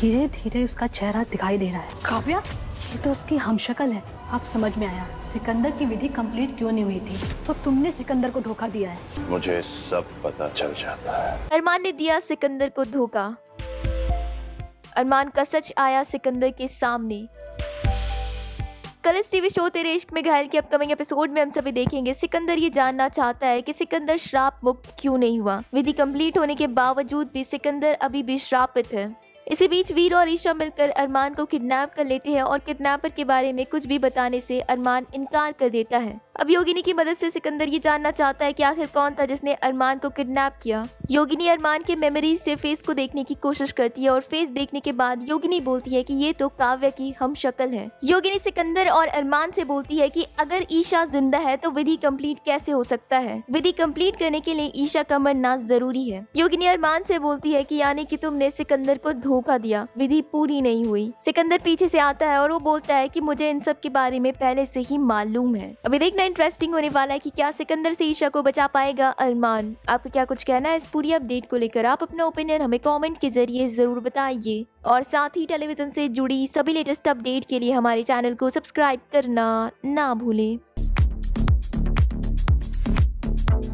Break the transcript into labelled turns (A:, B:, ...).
A: धीरे धीरे उसका चेहरा दिखाई दे रहा है। काव्या? ये तो उसकी हमशक्ल है। अब समझ में आया। सिकंदर की विधि कंप्लीट क्यों नहीं हुई थी? तो तुमने सिकंदर को धोखा दिया है।
B: मुझे सब पता चल जाता है।
C: अरमान ने दिया सिकंदर को धोखा। अरमान का सच आया सिकंदर के सामने। कल इस टीवी शो तेरे इश्क में घायल के अपकमिंग एपिसोड में हम सभी देखेंगे। सिकंदर ये जानना चाहता है कि सिकंदर श्राप मुक्त क्यों नहीं हुआ। विधि कंप्लीट होने के बावजूद भी सिकंदर अभी भी श्रापित है। इसी बीच वीर और ईशा मिलकर अरमान को किडनैप कर लेते हैं और किडनैपर के बारे में कुछ भी बताने से अरमान इनकार कर देता है। अब योगिनी की मदद से सिकंदर ये जानना चाहता है कि आखिर कौन था जिसने अरमान को किडनैप किया। योगिनी अरमान के मेमोरीज से फेस को देखने की कोशिश करती है और फेस देखने के बाद योगिनी बोलती है कि ये तो काव्य की हम शक्ल है। योगिनी सिकंदर और अरमान से बोलती है कि अगर ईशा ज़िंदा है तो विधि कंप्लीट कैसे हो सकता है? विधि कंप्लीट करने के लिए ईशा का मरना ज़रूरी है। योगिनी अरमान से बोलती है की यानी कि तुमने सिकंदर को धोखा दिया। विधि पूरी नहीं हुई। सिकंदर पीछे से आता है और वो बोलता है कि मुझे इन सब के बारे में पहले से ही मालूम है। अभी देखना इंटरेस्टिंग होने वाला है कि क्या सिकंदर से ईशा को बचा पाएगा अरमान। आपका क्या कुछ कहना है इस पूरी अपडेट को लेकर? आप अपना ओपिनियन हमें कमेंट के ज़रिए ज़रूर बताइए। और साथ ही टेलीविज़न से जुड़ी सभी लेटेस्ट अपडेट के लिए हमारे चैनल को सब्सक्राइब करना ना भूलें।